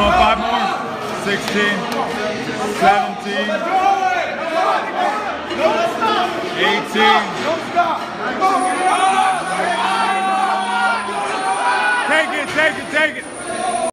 more, five more. 16, 17, 18. Take it, take it, take it.